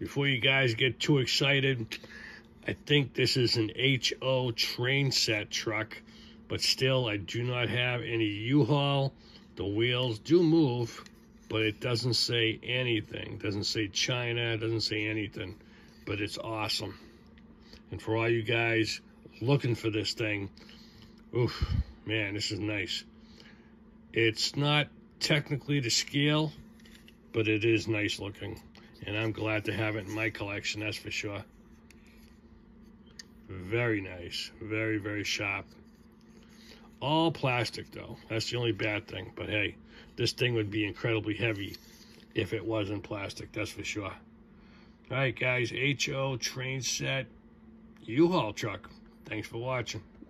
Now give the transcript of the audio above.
before you guys get too excited, I think this is an HO train set truck, but still I do not have any U-Haul. The wheels do move, but it doesn't say anything. It doesn't say China, it doesn't say anything, but it's awesome. And for all you guys looking for this thing, oof, man, this is nice. It's not technically to scale, but it is nice looking. And I'm glad to have it in my collection, that's for sure. Very nice. Very, very sharp. All plastic, though. That's the only bad thing. But hey, this thing would be incredibly heavy if it wasn't plastic, that's for sure. All right, guys, HO train set U-Haul truck. Thanks for watching.